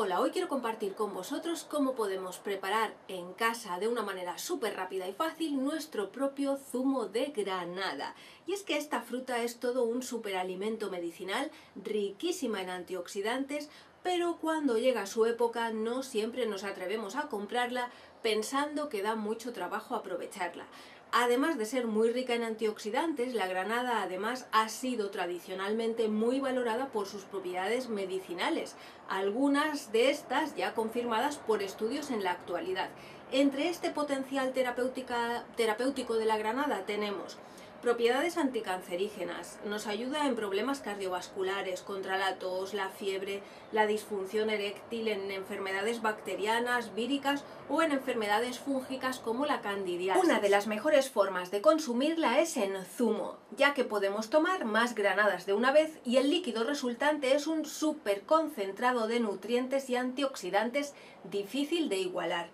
Hola, hoy quiero compartir con vosotros cómo podemos preparar en casa de una manera súper rápida y fácil nuestro propio zumo de granada. Y es que esta fruta es todo un superalimento medicinal, riquísima en antioxidantes, pero cuando llega su época no siempre nos atrevemos a comprarla pensando que da mucho trabajo aprovecharla. Además de ser muy rica en antioxidantes, la granada además ha sido tradicionalmente muy valorada por sus propiedades medicinales, algunas de estas ya confirmadas por estudios en la actualidad. Entre este potencial terapéutico de la granada tenemos Propiedades anticancerígenas. Nos ayuda en problemas cardiovasculares, contra la tos, la fiebre, la disfunción eréctil, en enfermedades bacterianas, víricas o en enfermedades fúngicas como la candidiasis. Una de las mejores formas de consumirla es en zumo, ya que podemos tomar más granadas de una vez y el líquido resultante es un súper concentrado de nutrientes y antioxidantes difícil de igualar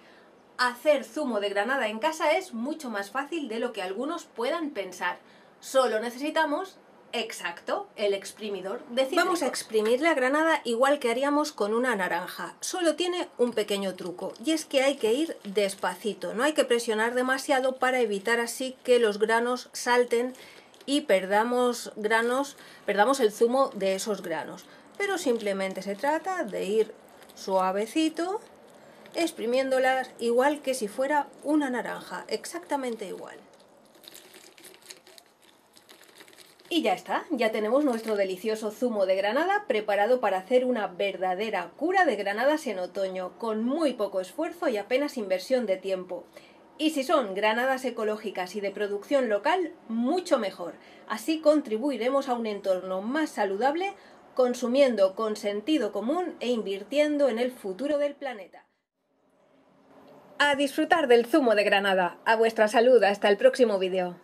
hacer zumo de granada en casa es mucho más fácil de lo que algunos puedan pensar. Solo necesitamos, exacto, el exprimidor de Vamos a exprimir la granada igual que haríamos con una naranja. Solo tiene un pequeño truco y es que hay que ir despacito. No hay que presionar demasiado para evitar así que los granos salten y perdamos granos, perdamos el zumo de esos granos. Pero simplemente se trata de ir suavecito exprimiéndolas igual que si fuera una naranja, exactamente igual. Y ya está, ya tenemos nuestro delicioso zumo de granada preparado para hacer una verdadera cura de granadas en otoño, con muy poco esfuerzo y apenas inversión de tiempo. Y si son granadas ecológicas y de producción local, mucho mejor. Así contribuiremos a un entorno más saludable, consumiendo con sentido común e invirtiendo en el futuro del planeta. A disfrutar del zumo de granada. A vuestra salud. Hasta el próximo vídeo.